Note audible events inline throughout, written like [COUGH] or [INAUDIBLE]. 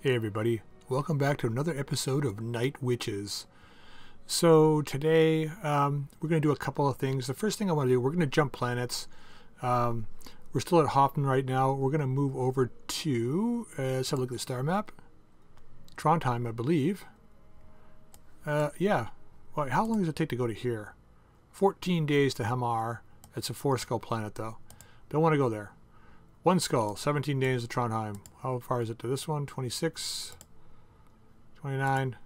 Hey everybody, welcome back to another episode of Night Witches. So today um, we're going to do a couple of things. The first thing I want to do, we're going to jump planets. Um, we're still at Hoffman right now. We're going to move over to, uh, let's have a look at the star map. Trondheim, I believe. Uh, yeah. Well, how long does it take to go to here? 14 days to Hamar. It's a four skull planet though. Don't want to go there. One skull, 17 days to Trondheim. How far is it to this one? 26, 29.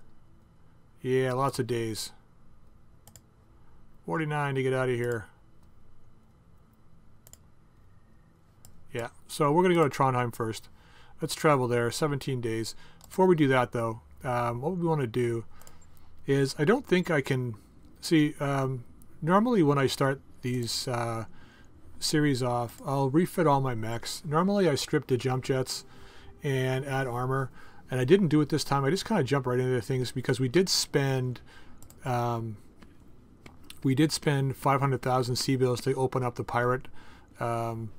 Yeah, lots of days. 49 to get out of here. Yeah, so we're going to go to Trondheim first. Let's travel there, 17 days. Before we do that, though, um, what we want to do is I don't think I can... See, um, normally when I start these... Uh, series off, I'll refit all my mechs. Normally I strip the jump jets and add armor, and I didn't do it this time. I just kind of jumped right into things because we did spend um, we did spend 500,000 C-bills to open up the pirate um,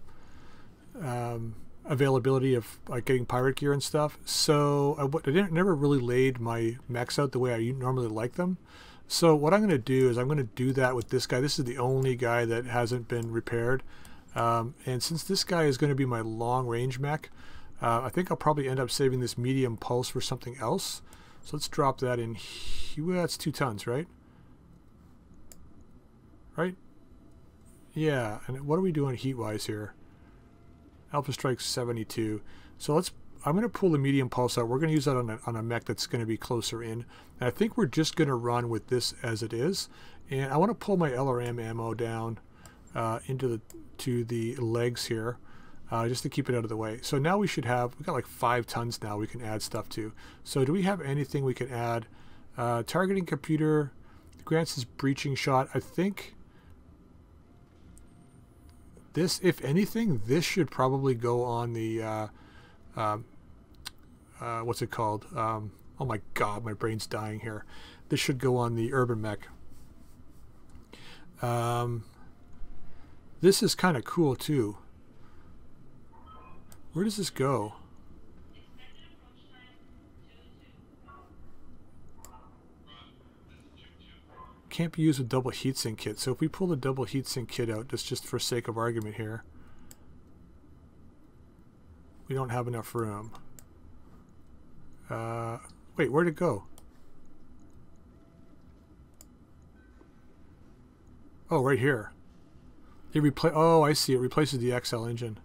um, availability of like getting pirate gear and stuff. So I, I didn't never really laid my mechs out the way I normally like them. So what I'm going to do is I'm going to do that with this guy. This is the only guy that hasn't been repaired. Um, and since this guy is going to be my long range mech, uh, I think I'll probably end up saving this medium pulse for something else. So let's drop that in. Well, that's two tons, right? Right? Yeah, and what are we doing heat-wise here? Alpha Strike 72. So let's I'm going to pull the medium pulse out. We're going to use that on a, on a mech that's going to be closer in. And I think we're just going to run with this as it is. And I want to pull my LRM ammo down uh, into the to the legs here, uh, just to keep it out of the way. So now we should have, we've got like five tons now we can add stuff to. So do we have anything we can add? Uh, targeting computer grants this breaching shot. I think this, if anything, this should probably go on the uh, um, uh, what's it called? Um, oh my god, my brain's dying here. This should go on the Urban Mech. Um, this is kind of cool too. Where does this go? Can't be used with double heatsink kit. So if we pull the double heatsink kit out, just just for sake of argument here, we don't have enough room. Uh, wait, where'd it go? Oh, right here. It repla oh, I see. It replaces the XL engine.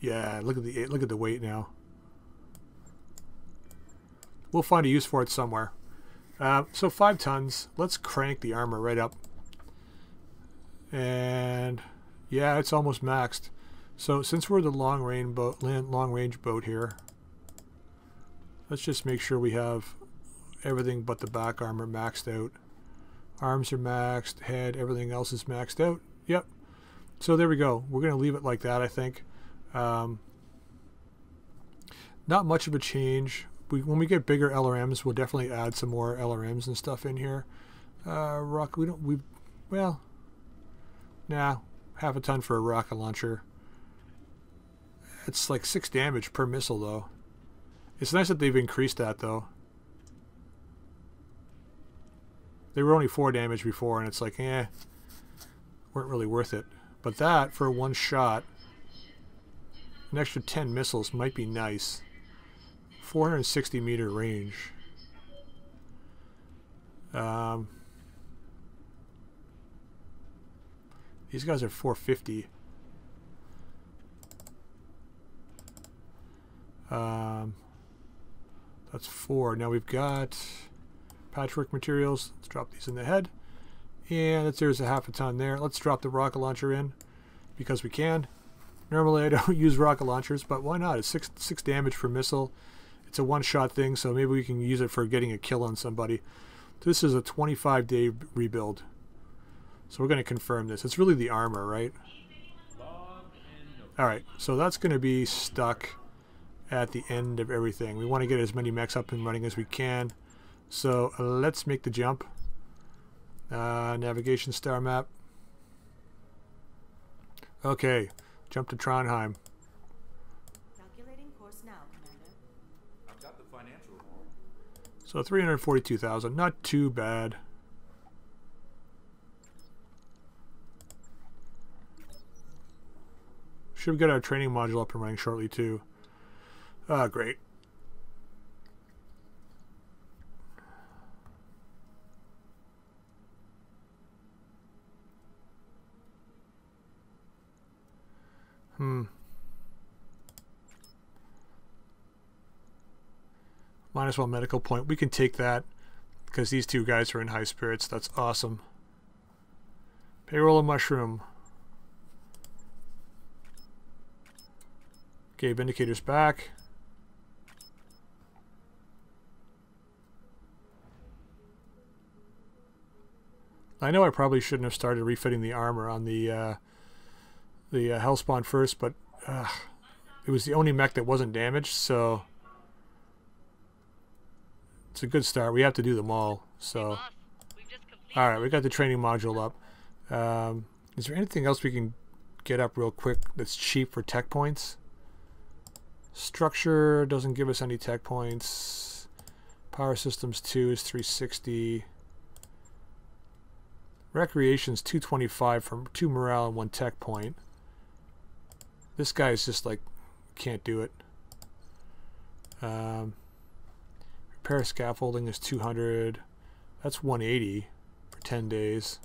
Yeah, look at the look at the weight now. We'll find a use for it somewhere. Uh, so five tons. Let's crank the armor right up. And yeah, it's almost maxed. So since we're the long range boat, long range boat here, let's just make sure we have everything but the back armor maxed out. Arms are maxed, head, everything else is maxed out. Yep. So there we go. We're going to leave it like that, I think. Um, not much of a change. We, when we get bigger LRMs, we'll definitely add some more LRMs and stuff in here. Uh, rock, we don't, we, well, nah, half a ton for a rocket launcher. It's like 6 damage per missile, though. It's nice that they've increased that, though. They were only 4 damage before, and it's like, eh, weren't really worth it. But that, for one shot, an extra 10 missiles might be nice. 460 meter range. Um, these guys are 450. Um, that's four. Now we've got patchwork materials. Let's drop these in the head. And there's a half a ton there. Let's drop the rocket launcher in because we can. Normally I [LAUGHS] don't use rocket launchers, but why not? It's six, six damage per missile. It's a one-shot thing, so maybe we can use it for getting a kill on somebody. This is a 25-day rebuild. So we're going to confirm this. It's really the armor, right? Alright, so that's going to be stuck at the end of everything. We want to get as many mechs up and running as we can. So let's make the jump. Uh, navigation star map. Okay, jump to Trondheim. Calculating course now, Commander. I've got the financial report. So 342,000, not too bad. Should get our training module up and running shortly too. Ah, great. Hmm. Minus one medical point. We can take that because these two guys are in high spirits. That's awesome. Payroll a mushroom. Okay, indicators back. I know I probably shouldn't have started refitting the armor on the uh, the uh, Hellspawn first, but uh, it was the only mech that wasn't damaged, so it's a good start. We have to do them all, so... Alright, we got the training module up. Um, is there anything else we can get up real quick that's cheap for tech points? Structure doesn't give us any tech points. Power Systems 2 is 360. Recreation's 225 from 2 morale and 1 tech point. This guy is just like, can't do it. Um, repair scaffolding is 200. That's 180 for 10 days.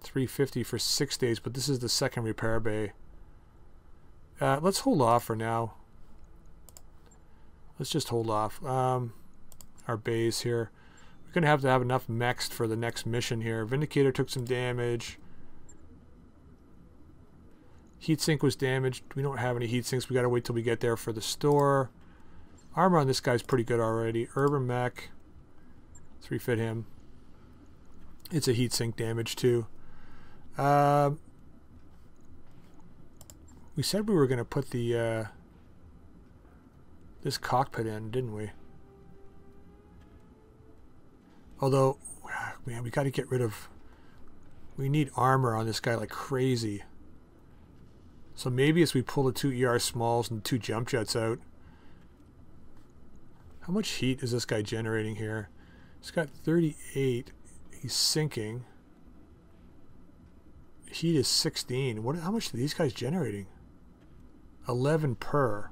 350 for 6 days, but this is the second repair bay. Uh, let's hold off for now. Let's just hold off. Um, our bays here. We're going to have to have enough mechs for the next mission here. Vindicator took some damage. Heatsink was damaged. We don't have any heatsinks. We got to wait till we get there for the store. Armor on this guy's pretty good already. Urban Mech. Let's refit him. It's a heatsink damage too. Uh, we said we were going to put the uh, this cockpit in, didn't we? Although, [SIGHS] man, we got to get rid of... We need armor on this guy like crazy. So maybe as we pull the two ER smalls and two jump jets out. How much heat is this guy generating here? He's got 38. He's sinking. Heat is 16. What? How much are these guys generating? 11 per.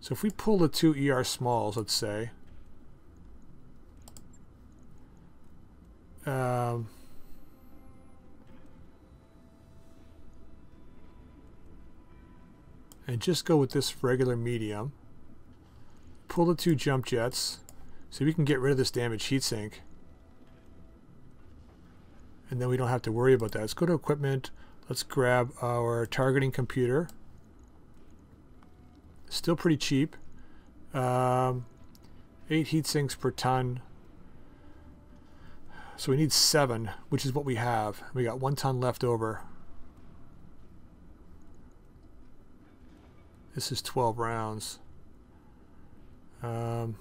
So if we pull the two ER smalls, let's say, um, and just go with this regular medium. Pull the two jump jets so we can get rid of this damaged heatsink. And then we don't have to worry about that. Let's go to equipment. Let's grab our targeting computer. Still pretty cheap. Um, eight heat sinks per ton. So we need seven, which is what we have. We got one ton left over. This is 12 rounds. Um,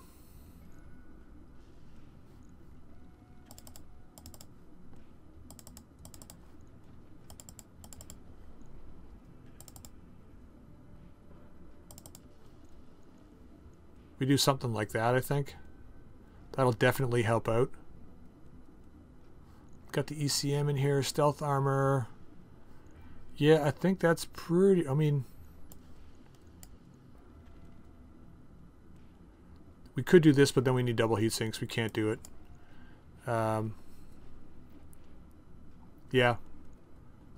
we do something like that, I think. That'll definitely help out. Got the ECM in here, stealth armor. Yeah, I think that's pretty... I mean... We could do this, but then we need double heat sinks. We can't do it. Um, yeah.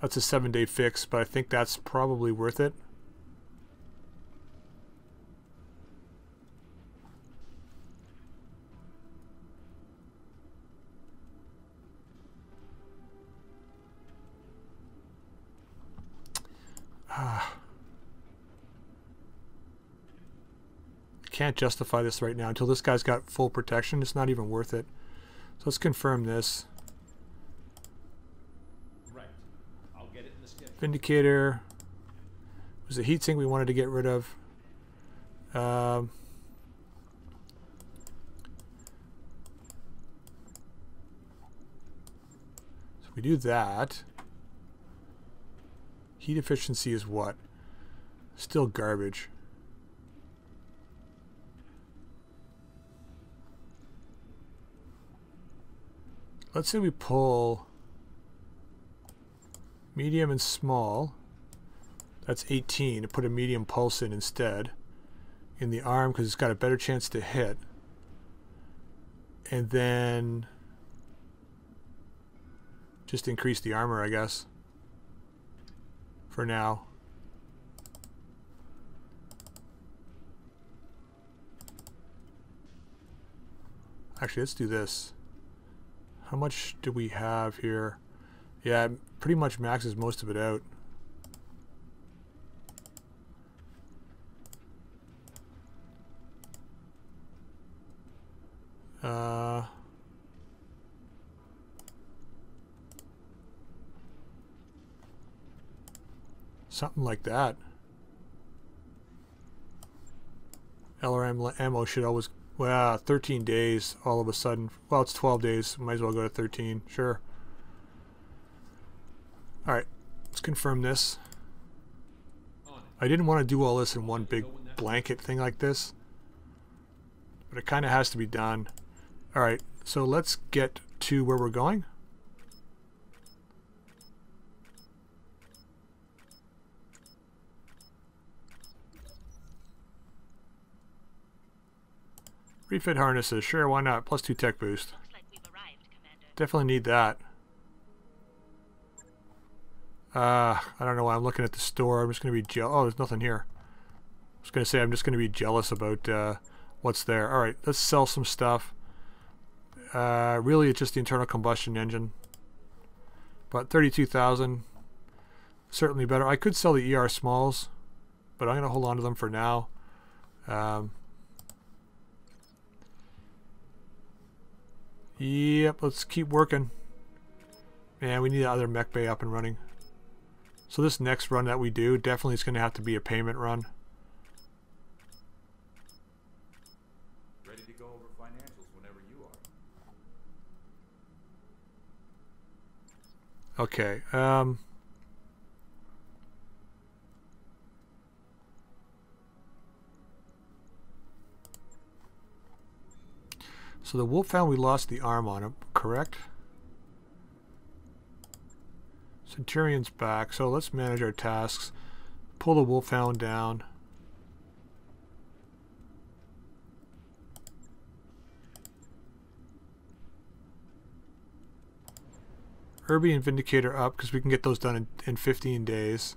That's a seven day fix, but I think that's probably worth it. Can't justify this right now until this guy's got full protection. It's not even worth it. So let's confirm this. Right. I'll get it in the schedule. Vindicator was a heatsink we wanted to get rid of. Um, so we do that. Heat efficiency is what? Still garbage. Let's say we pull medium and small. That's 18. To put a medium pulse in instead in the arm because it's got a better chance to hit. And then just increase the armor, I guess, for now. Actually, let's do this. How much do we have here? Yeah, pretty much maxes most of it out. Uh, something like that. LRM ammo should always well, 13 days all of a sudden. Well, it's 12 days. Might as well go to 13. Sure. Alright, let's confirm this. I didn't want to do all this in one big blanket thing like this. But it kind of has to be done. Alright, so let's get to where we're going. Refit harnesses, sure, why not? Plus two tech boost. Like arrived, Definitely need that. Uh, I don't know why I'm looking at the store. I'm just going to be jealous. Oh, there's nothing here. I was going to say I'm just going to be jealous about uh, what's there. All right, let's sell some stuff. Uh, really, it's just the internal combustion engine. But 32,000, certainly better. I could sell the ER smalls, but I'm going to hold on to them for now. Um, Yep, let's keep working. Man, we need the other mech bay up and running. So this next run that we do, definitely is going to have to be a payment run. Ready to go over financials whenever you are. Okay. Um, So the Wolfhound, we lost the arm on it, correct? Centurion's back, so let's manage our tasks. Pull the Wolfhound down. Urbie and Vindicator up because we can get those done in, in 15 days.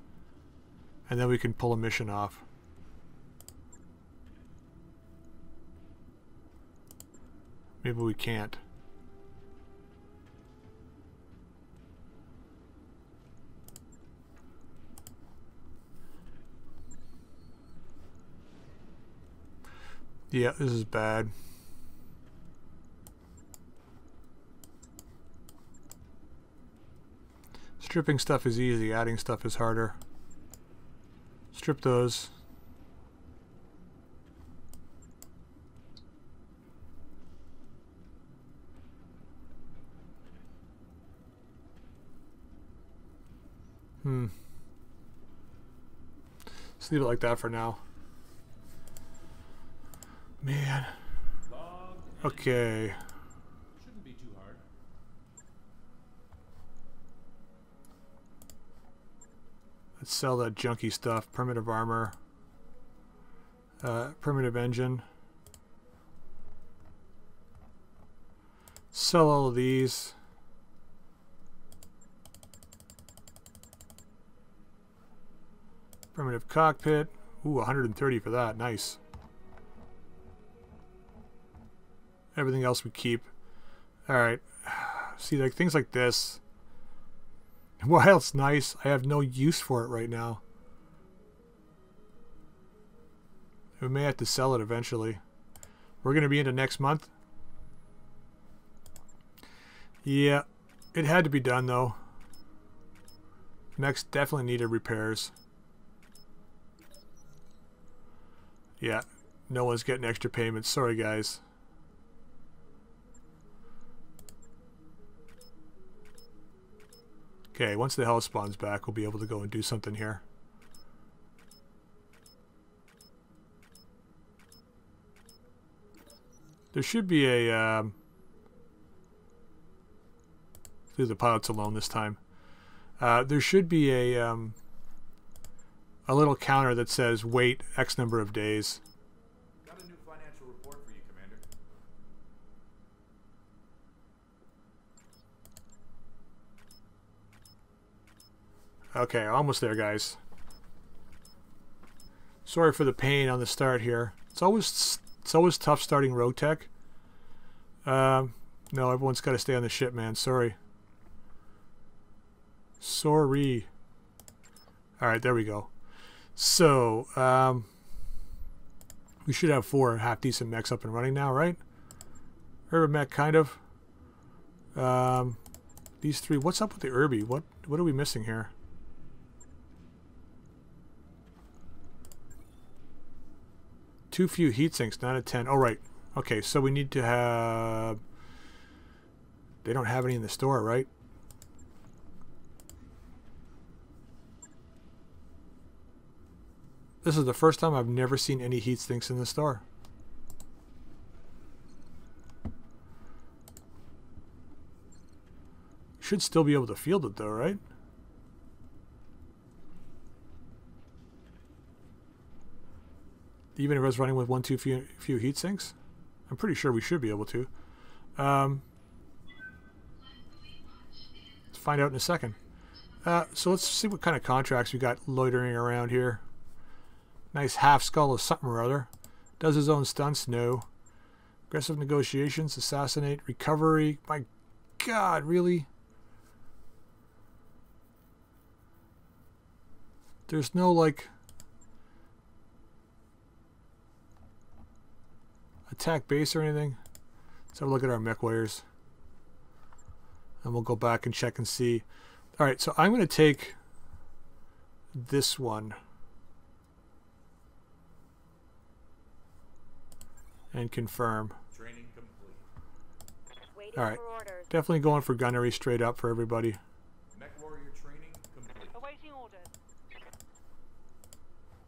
And then we can pull a mission off. Maybe we can't. Yeah, this is bad. Stripping stuff is easy, adding stuff is harder. Strip those. Hmm. Let's leave it like that for now. Man. Okay. Shouldn't be too hard. Let's sell that junky stuff. Primitive armor. Uh, primitive engine. Sell all of these. Primitive cockpit. Ooh, 130 for that. Nice. Everything else we keep. Alright. [SIGHS] See, like things like this. [LAUGHS] While it's nice, I have no use for it right now. We may have to sell it eventually. We're going to be into next month. Yeah, it had to be done though. Mechs definitely needed repairs. Yeah, no one's getting extra payments. Sorry, guys. Okay, once the Hellspawn's back, we'll be able to go and do something here. There should be a... Um, leave the pilots alone this time. Uh, there should be a um, a little counter that says wait X number of days. Got a new financial report for you, Commander. Okay, almost there, guys. Sorry for the pain on the start here. It's always it's always tough starting Roguetech. Um, no, everyone's got to stay on the ship, man. Sorry. Sorry. All right, there we go. So, um, we should have four half decent mechs up and running now, right? Urban mech, kind of. Um, these three. What's up with the Urbie? What what are we missing here? Too few heat sinks, 9 out of 10. Oh, right. Okay, so we need to have... They don't have any in the store, right? This is the first time I've never seen any heat sinks in the store. Should still be able to field it though, right? even if I was running with one too few, few heat sinks. I'm pretty sure we should be able to. Um, let's find out in a second. Uh, so let's see what kind of contracts we got loitering around here. Nice half skull of something or other. Does his own stunts? No. Aggressive negotiations, assassinate, recovery. My God, really? There's no like attack base or anything. Let's have a look at our mech warriors. And we'll go back and check and see. Alright, so I'm going to take this one. And confirm. Training complete. Alright. Definitely going for gunnery straight up for everybody. Mech warrior training complete. Awaiting orders.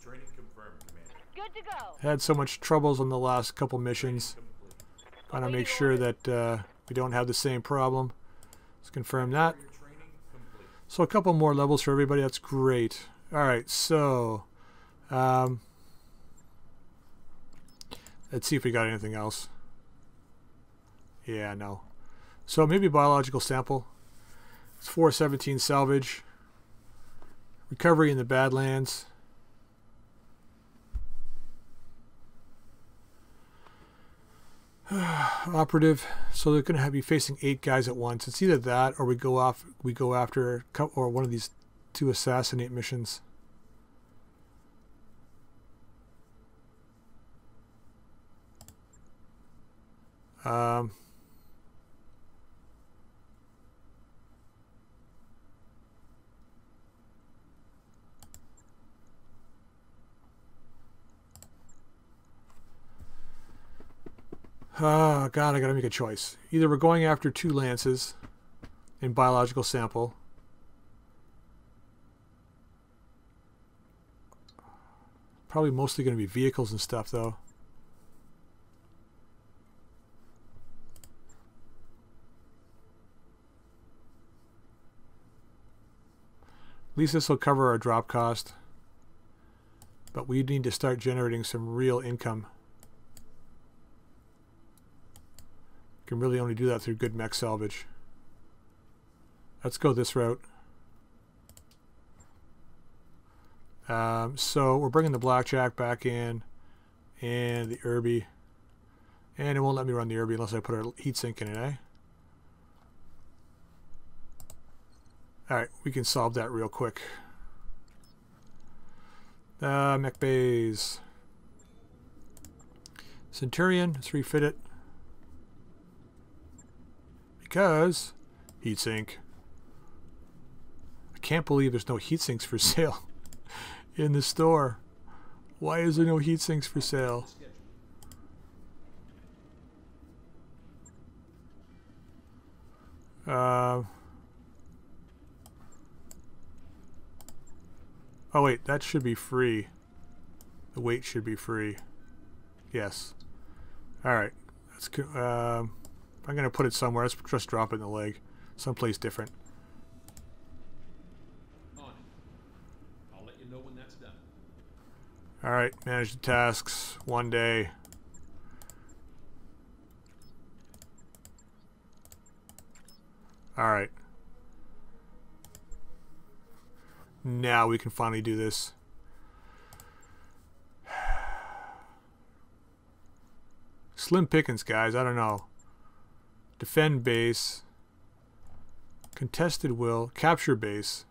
Training confirmed, Commander. Good to go. Had so much troubles on the last couple missions. Complete. Want to make sure that uh, we don't have the same problem. Let's confirm that. Warrior training complete. So a couple more levels for everybody. That's great. All right, so um, let's see if we got anything else. Yeah, no. So maybe biological sample. It's 417 salvage. Recovery in the Badlands. [SIGHS] operative so they're going to be facing eight guys at once it's either that or we go off we go after or one of these two assassinate missions um Oh, God, I gotta make a choice. Either we're going after two lances in biological sample. Probably mostly going to be vehicles and stuff, though. Least this will cover our drop cost. But we need to start generating some real income. We Can really only do that through good mech salvage. Let's go this route. Um, so we're bringing the blackjack back in and the Urbie. And it won't let me run the Urbie unless I put a heat sink in it, eh? Alright, we can solve that real quick. Uh, mech bays. Centurion, let's refit it because heatsink. I can't believe there's no heat sinks for [LAUGHS] sale in the store. Why is there no heat sinks for sale? Uh, oh wait, that should be free. The weight should be free. Yes. All right. That's um. I'm going to put it somewhere. Let's just drop it in the leg. someplace different. On it. I'll let you know when that's done. All right, manage the tasks one day. All right. Now we can finally do this. [SIGHS] Slim pickings, guys. I don't know. Defend base. Contested will. Capture base.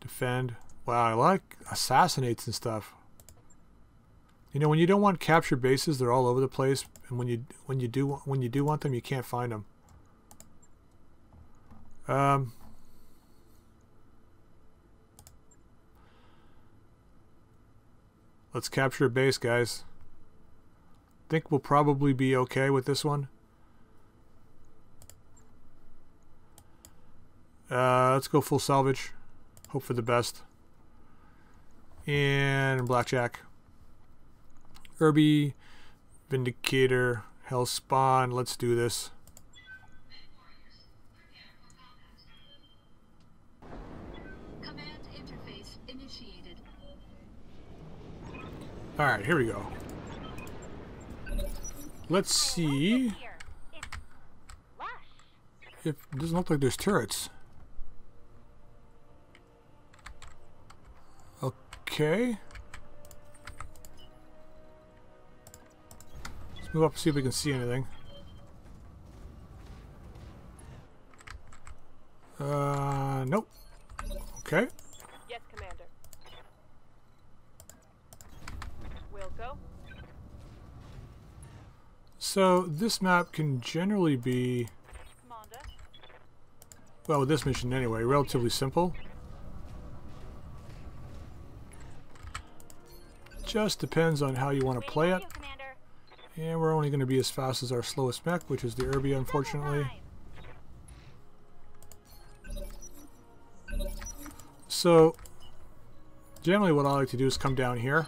Defend. Wow, I like assassinates and stuff. You know, when you don't want capture bases, they're all over the place, and when you when you do when you do want them, you can't find them. Um, let's capture a base, guys. Think we'll probably be okay with this one. Uh, let's go full salvage. Hope for the best. And blackjack. Urbie, Vindicator, Hellspawn. Let's do this. Initiated. All right, here we go. Let's see it doesn't look like there's turrets. Okay. Let's move up and see if we can see anything. Uh, nope. Okay. Yes, Commander. Will go. So this map can generally be, well, this mission anyway, relatively simple. Just depends on how you want to play it. And we're only going to be as fast as our slowest mech, which is the Urbie, unfortunately. So, generally what I like to do is come down here.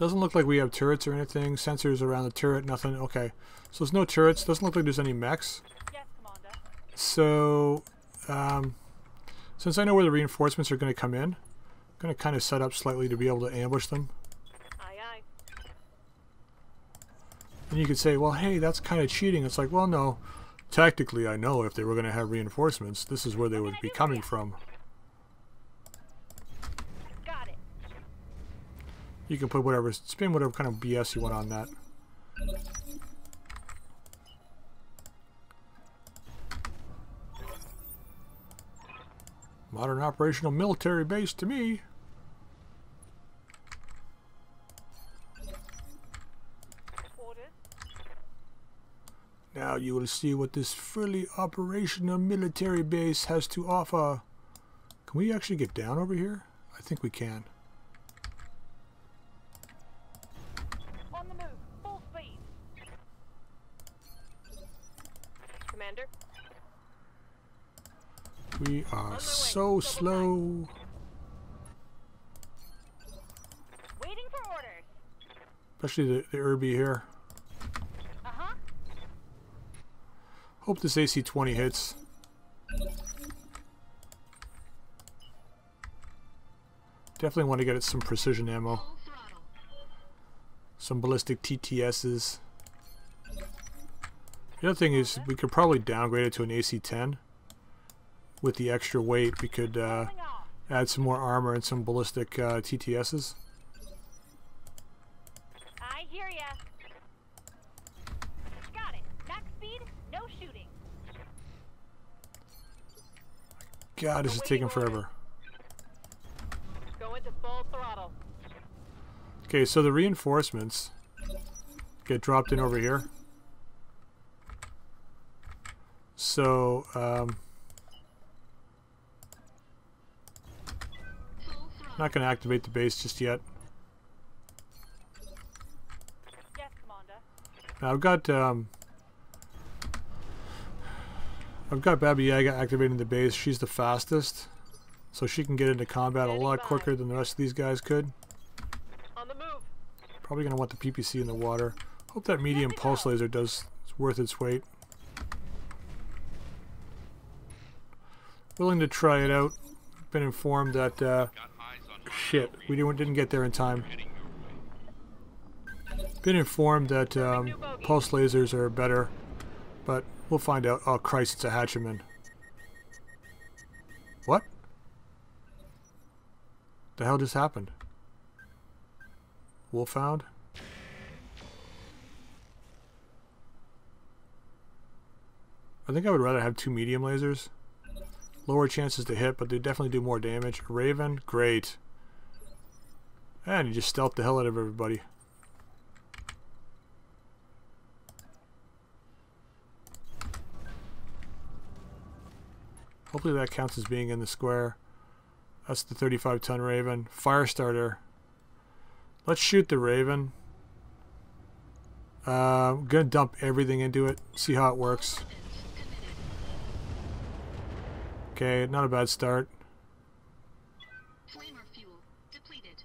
Doesn't look like we have turrets or anything. Sensors around the turret, nothing. Okay. So there's no turrets. Doesn't look like there's any mechs. Yes. So, um, since I know where the reinforcements are going to come in, I'm going to kind of set up slightly to be able to ambush them. Aye, aye. And you could say, well, hey, that's kind of cheating. It's like, well, no. Tactically, I know if they were going to have reinforcements, this is where they would be coming from. Got it. You can put whatever, spin whatever kind of BS you want on that. Modern operational military base to me. Now you will see what this fully operational military base has to offer. Can we actually get down over here? I think we can. On the move. Full speed. Commander. We are so slow. Waiting for orders. Especially the, the Urbie here. Uh-huh. Hope this AC-20 hits. Definitely want to get it some precision ammo. Some ballistic TTSs. The other thing is we could probably downgrade it to an AC-10. With the extra weight, we could uh, add some more armor and some ballistic uh, TTSs. I hear ya. Got it. Max speed, no shooting. God, this is taking forever. Go into full throttle. Okay, so the reinforcements get dropped in over here. So, um, Full throttle. Not going to activate the base just yet. Yes. Now I've got um, I've got Baba Yaga activating the base. She's the fastest, so she can get into combat a lot quicker than the rest of these guys could. On the move. Probably going to want the PPC in the water. Hope that medium pulse laser does it's worth its weight. Willing to try it out. Been informed that uh, Got eyes on shit we didn't get there in time. Been informed that um, pulse lasers are better, but we'll find out. Oh Christ, it's a Hatchetman. What? The hell just happened? Wolfhound? I think I would rather have two medium lasers. Lower chances to hit, but they definitely do more damage. Raven, great. And you just stealth the hell out of everybody. Hopefully that counts as being in the square. That's the 35 ton Raven. Firestarter. Let's shoot the Raven. Uh, I'm gonna dump everything into it. See how it works. Okay, not a bad start. Flamer fuel depleted.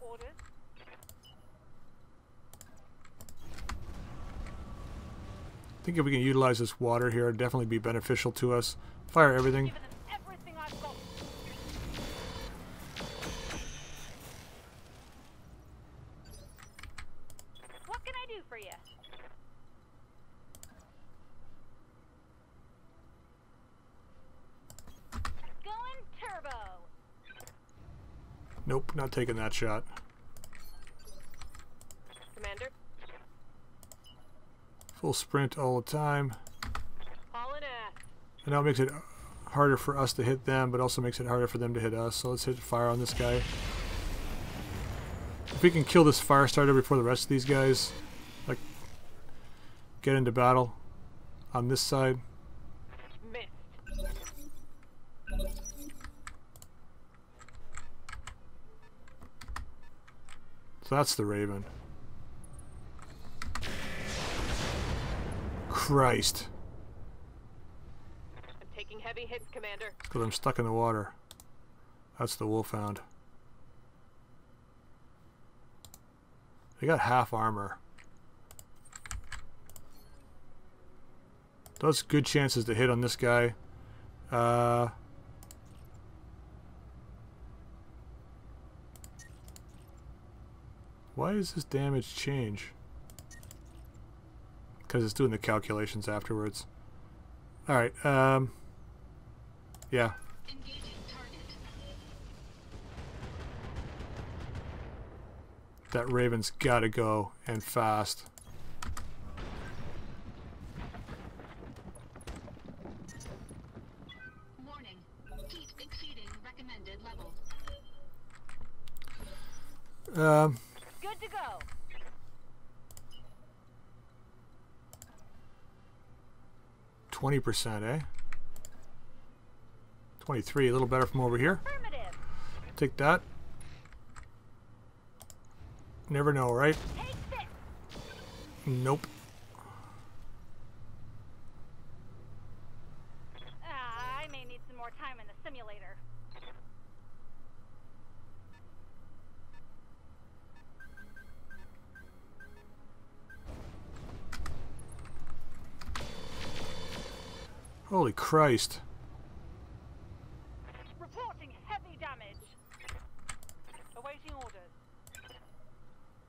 Orders. I think if we can utilize this water here, it'd definitely be beneficial to us. Fire everything. Everything What can I do for you? Going turbo. Nope, not taking that shot. Commander, Full sprint all the time. And now it makes it harder for us to hit them, but also makes it harder for them to hit us. So let's hit fire on this guy. If we can kill this fire starter before the rest of these guys, like, get into battle on this side. So that's the Raven. Christ. I'm taking heavy hits, Commander. Because I'm stuck in the water. That's the Wolfhound. They got half armor. Those good chances to hit on this guy. Uh, why does this damage change? Because it's doing the calculations afterwards. Alright, um... Yeah, That Raven's gotta go, and fast. Warning. Heat exceeding recommended level. Um, 20%, eh? 23, a little better from over here. Take that. Never know, right? Nope. Christ. Reporting heavy damage. Awaiting orders.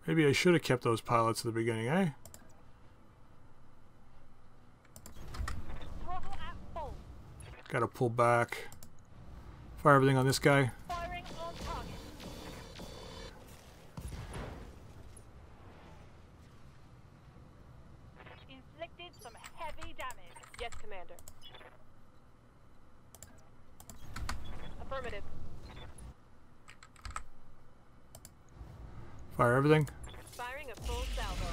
Maybe I should have kept those pilots at the beginning, eh? Throttle at full. Gotta pull back. Fire everything on this guy. Firing on target. Inflicted some heavy damage. Yes, Commander. Affirmative. Fire everything. Firing a full salvo.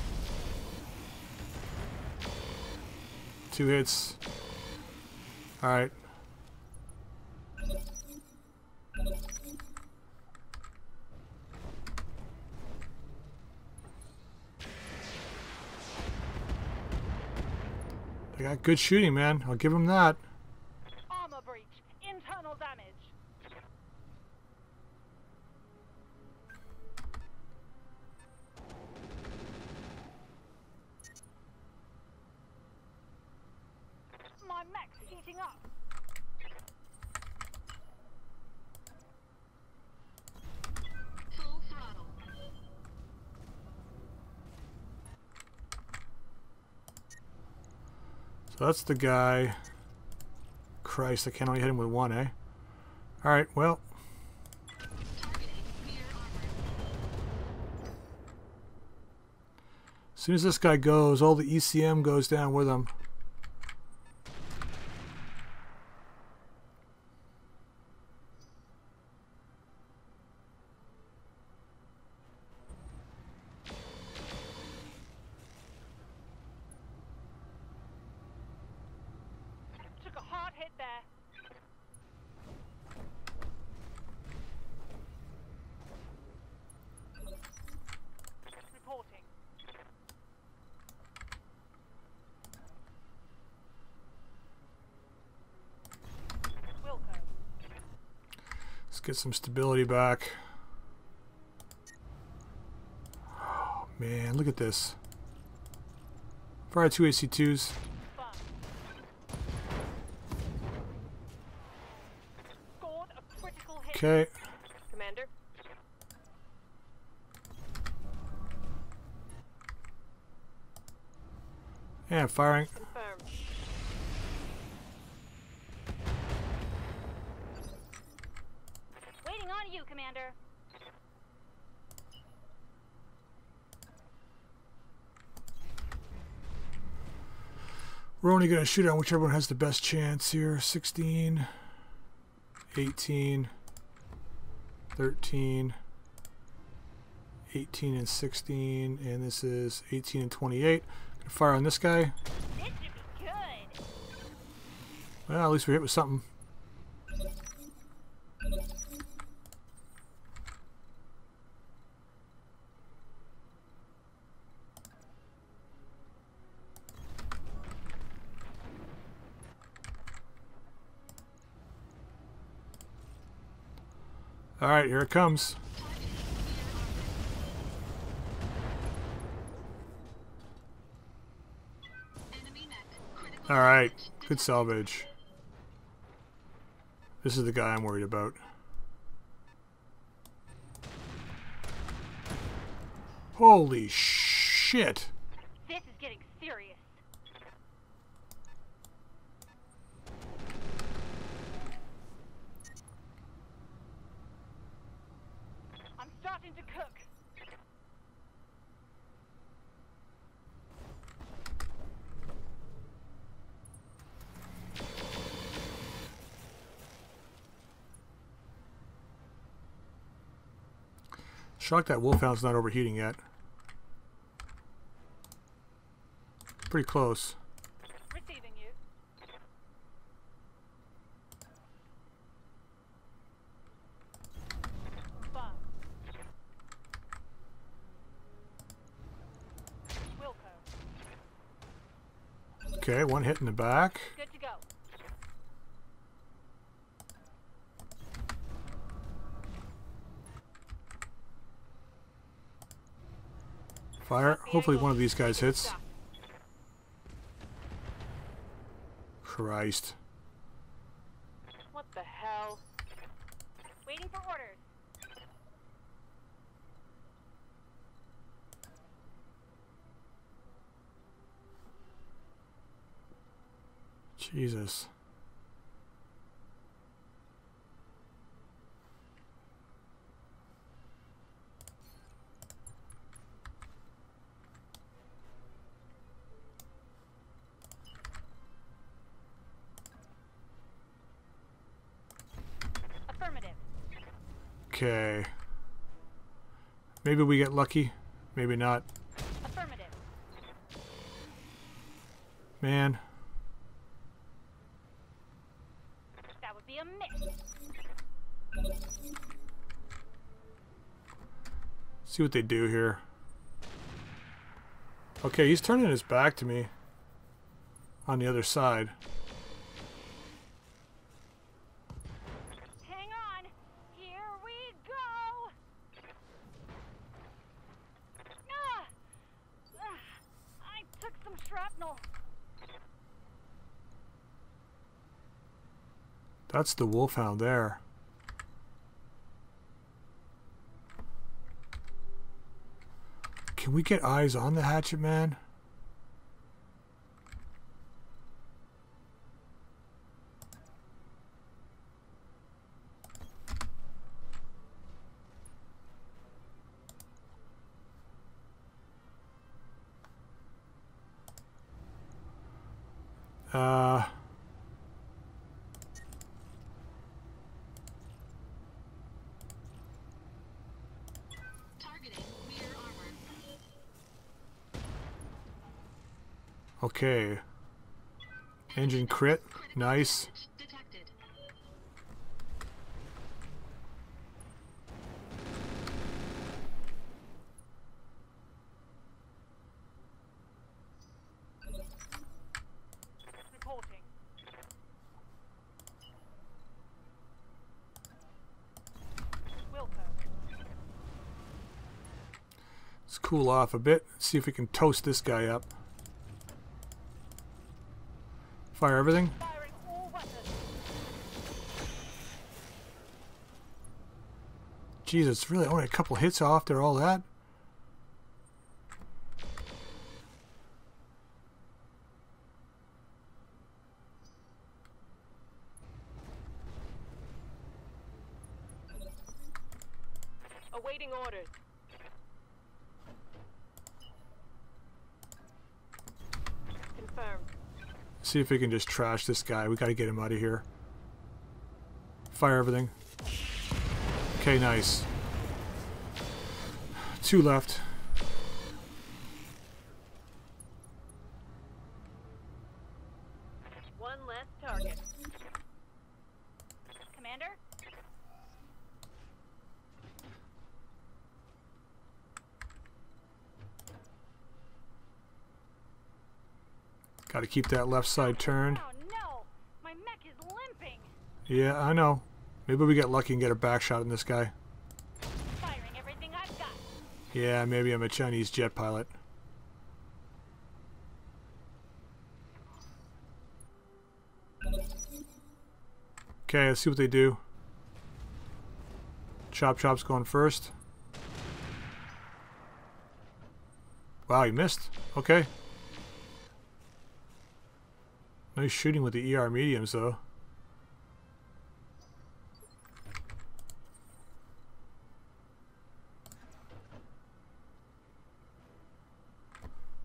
Two hits. Alright. They got good shooting, man. I'll give them that. Armor breach. Internal damage. heating up. Full throttle. So that's the guy. Christ, I can't only hit him with one, eh? Alright, well, as soon as this guy goes, all the ECM goes down with him. Took a hard hit there. Reporting. Wilco. Let's get some stability back. Oh, man, look at this. Fire two AC2s. Fun. Scored a critical hit. Okay. Commander. Yeah, firing. Confirmed. Waiting on you, Commander. We're only going to shoot on whichever one has the best chance here. 16, 18, 13, 18 and 16, and this is 18 and 28. Gonna fire on this guy. This should be good. Well, at least we hit with something. All right, here it comes. All right, good salvage. This is the guy I'm worried about. Holy shit! This is getting serious. I'm starting to cook. Shocked that Wolfhound's not overheating yet. Pretty close. Receiving you. Wilco. Okay, one hit in the back. Good to go. Fire. Hopefully one of these guys hits. Christ. What the hell? Waiting for orders. Jesus. Affirmative. Okay. Maybe we get lucky. Maybe not. Affirmative. Man. That would be a miss. See what they do here. Okay, he's turning his back to me. On the other side. Hang on. Here we go. Ah! Ah! I took some shrapnel. That's the wolfhound there. Can we get eyes on the Hatchetman? Uh, Targeting rear armor. Okay. Engine crit. Nice. cool off a bit. See if we can toast this guy up. Fire everything. It's really only a couple hits off after all that. Awaiting orders. Confirmed. See if we can just trash this guy. We gotta get him out of here. Fire everything. Okay, nice. Two left. One less target. Commander? Gotta keep that left side turned. Oh no! My mech is limping! Yeah, I know. Maybe we get lucky and get a back shot on this guy. Firing everything I've got. Yeah, maybe I'm a Chinese jet pilot. Okay, let's see what they do. Chop Chop's going first. Wow, he missed. Okay. Nice shooting with the ER mediums, though.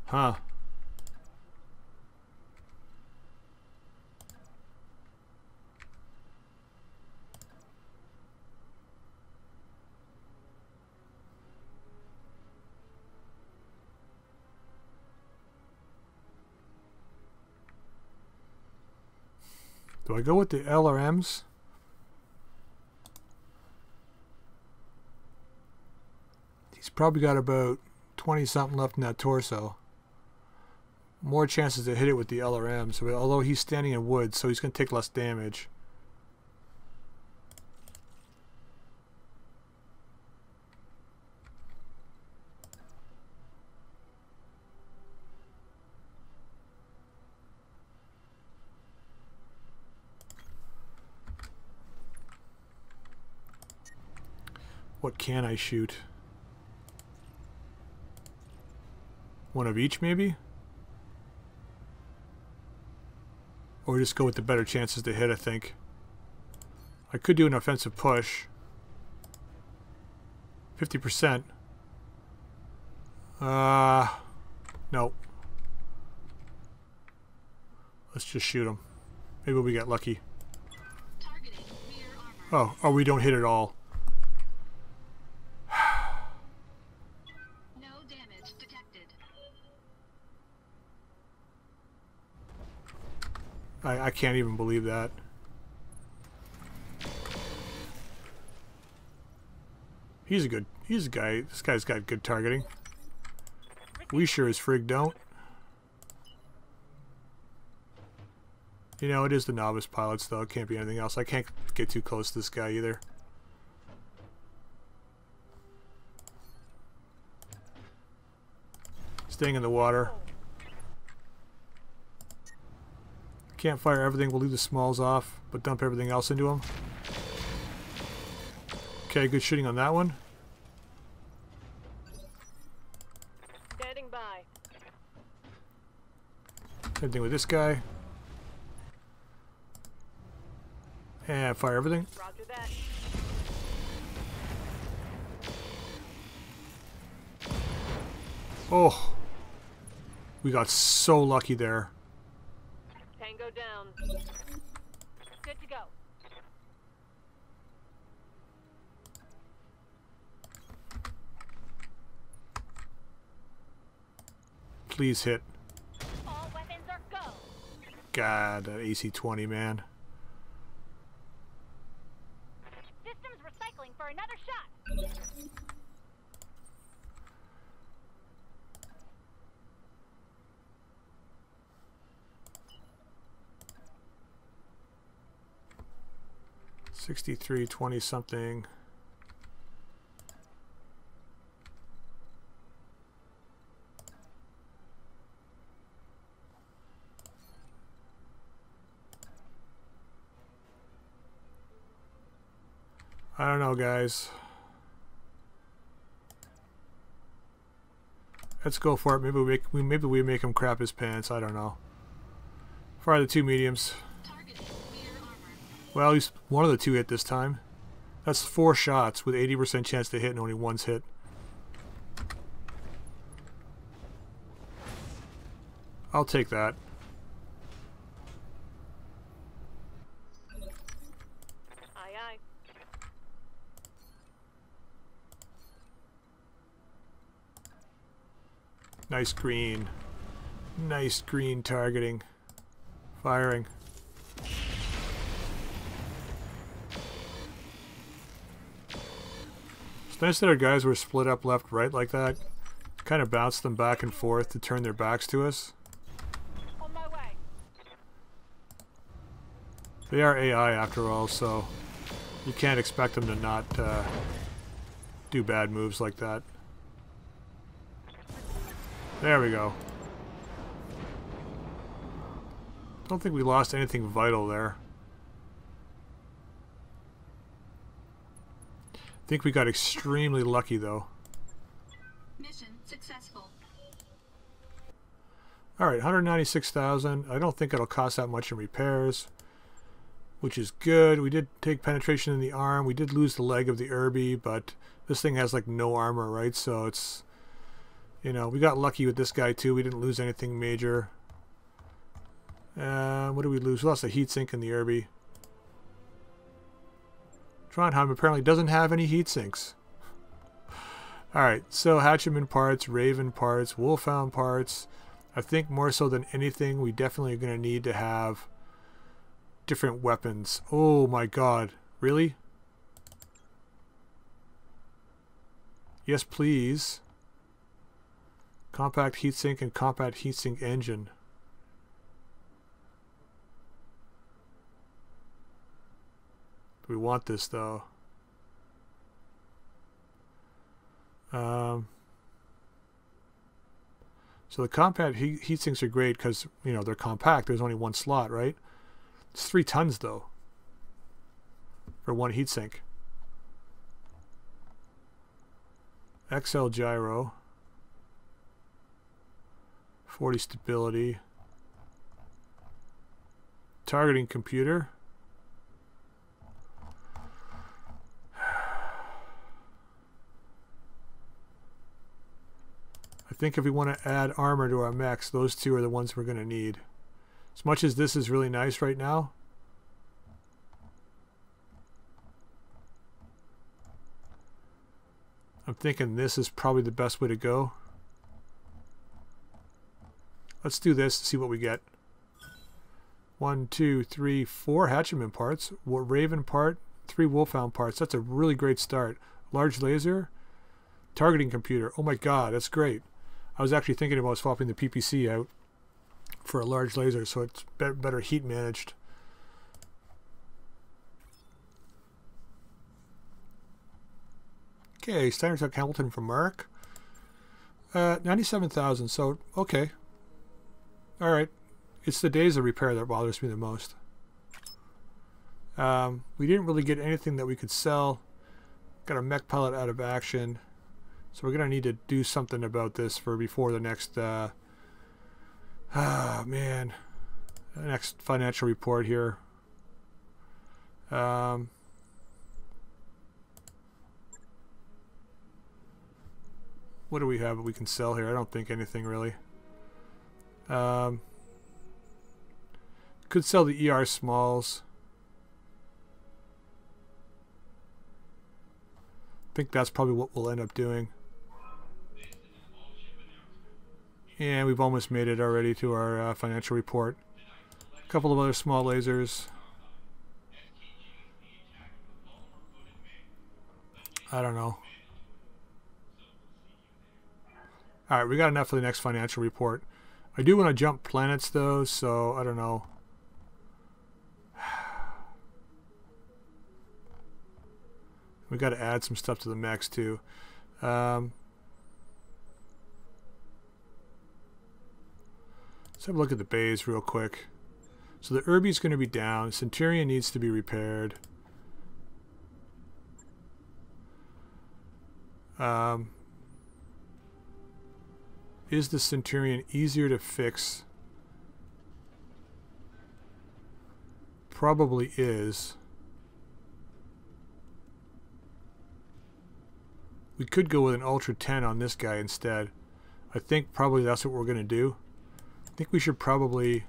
Huh. Do I go with the LRMs? He's probably got about 20 something left in that torso. More chances to hit it with the LRMs, although he's standing in wood, so he's going to take less damage. Can I shoot? One of each, maybe? Or just go with the better chances to hit, I think. I could do an offensive push. 50%. Uh, no. Let's just shoot him. Maybe we get lucky. Targeting rear armor. Oh, oh, we don't hit at all. I, I can't even believe that. He's a good, he's a guy, this guy's got good targeting. We sure as frig don't. You know, it is the novice pilots though, it can't be anything else. I can't get too close to this guy either. Staying in the water. Can't fire everything. We'll leave the smalls off, but dump everything else into them. Okay, good shooting on that one. Standing by. Same thing with this guy. And fire everything. Roger that. Oh. We got so lucky there. Down. Good to go. Please hit. All weapons are go. God, that AC-20, man. Systems recycling for another shot. Sixty-three, twenty something. I don't know, guys. Let's go for it. Maybe we make maybe we make him crap his pants. I don't know. Fire the two mediums. Targeting rear armor. Well, at least one of the two hit this time. That's four shots with 80% chance to hit and only one's hit. I'll take that. Aye aye. Nice green. Nice green targeting. Firing. It's nice that our guys were split up left right like that. Kind of bounced them back and forth to turn their backs to us. They are AI after all, so you can't expect them to not uh, do bad moves like that. There we go. Don't think we lost anything vital there. Think we got extremely lucky though. Mission successful. All right, 196,000. I don't think it'll cost that much in repairs, which is good. We did take penetration in the arm. We did lose the leg of the Urbie, but this thing has like no armor, right? So it's, you know, we got lucky with this guy too. We didn't lose anything major. Uh, what did we lose? We lost a heatsink in the Urbie. Trondheim apparently doesn't have any heat sinks. Alright, so Hatchetman parts, Raven parts, Wolfhound parts. I think more so than anything, we definitely are going to need to have different weapons. Oh my god. Really? Yes, please. Compact heatsink and compact heatsink engine. We want this though. Um, so the compact heat, heat sinks are great because you know they're compact. There's only one slot, right? It's three tons though for one heat sink. XL gyro, 40 stability, targeting computer. I think if we want to add armor to our mechs, those two are the ones we're going to need. As much as this is really nice right now, I'm thinking this is probably the best way to go. Let's do this see what we get. One, two, three, four Hatchetman parts, Raven part, three Wolfhound parts. That's a really great start. Large laser, targeting computer. Oh my god, that's great. I was actually thinking about swapping the PPC out for a large laser so it's be- better heat managed. Okay, Standard Tuck Hamilton from Mark. Uh, 97,000, so okay. Alright. it's the days of repair that bothers me the most. Um, we didn't really get anything that we could sell. Got a mech pilot out of action. So we're going to need to do something about this for before the next, uh, ah, man, the next financial report here. Um, what do we have that we can sell here? I don't think anything really. Um, could sell the ER smalls. I think that's probably what we'll end up doing. And we've almost made it already to our uh, financial report. A couple of other small lasers. I don't know. Alright, we got enough for the next financial report. I do want to jump planets though, so I don't know. [SIGHS] We got to add some stuff to the mechs too. Um, let's have a look at the bays real quick. So the Urbie's going to be down. Centurion needs to be repaired. Um, is the Centurion easier to fix? Probably is. We could go with an Ultra 10 on this guy instead. I think probably that's what we're going to do. I think we should probably...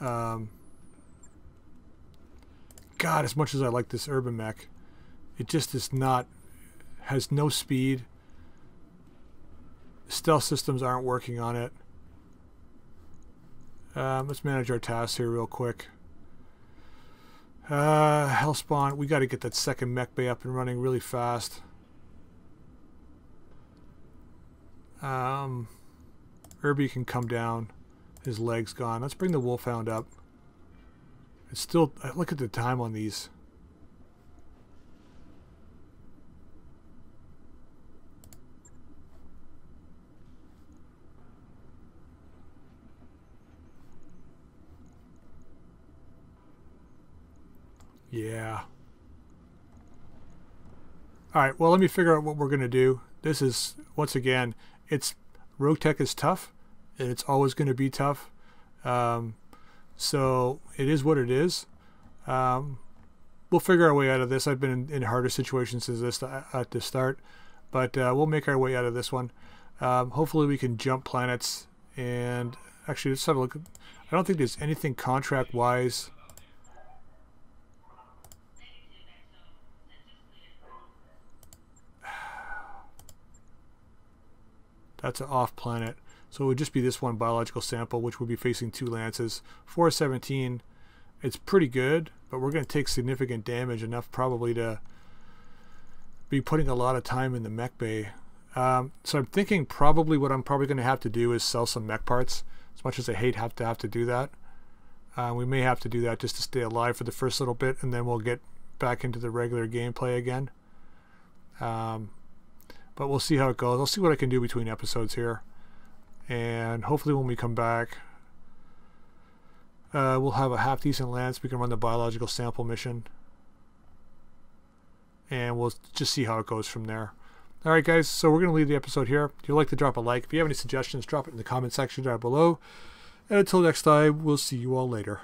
Um, God, as much as I like this Urban Mech, it just is not... has no speed. Stealth systems aren't working on it. Um, let's manage our tasks here real quick. Uh, Hellspawn, we got to get that second mech bay up and running really fast. Um, Urbie can come down. His leg's gone. Let's bring the Wolfhound up. It's still, look at the time on these. Yeah. Alright, well let me figure out what we're going to do. This is, once again, it's Roguetech is tough, and it's always going to be tough. Um, so it is what it is. Um, we'll figure our way out of this. I've been in, in harder situations since this uh, at the start, but uh, we'll make our way out of this one. Um, hopefully, we can jump planets. And actually, let's have a look. I don't think there's anything contract-wise. That's an off planet. So it would just be this one biological sample, which would be facing two lances. 417, it's pretty good, but we're going to take significant damage, enough probably to be putting a lot of time in the mech bay. Um, so I'm thinking probably what I'm probably going to have to do is sell some mech parts, as much as I hate have to have to do that. Uh, we may have to do that just to stay alive for the first little bit, and then we'll get back into the regular gameplay again. Um, but we'll see how it goes. I'll see what I can do between episodes here. And hopefully when we come back, uh, we'll have a half decent lance. We can run the biological sample mission. And we'll just see how it goes from there. Alright guys, so we're going to leave the episode here. If you'd like to drop a like, if you have any suggestions, drop it in the comment section down below. And until next time, we'll see you all later.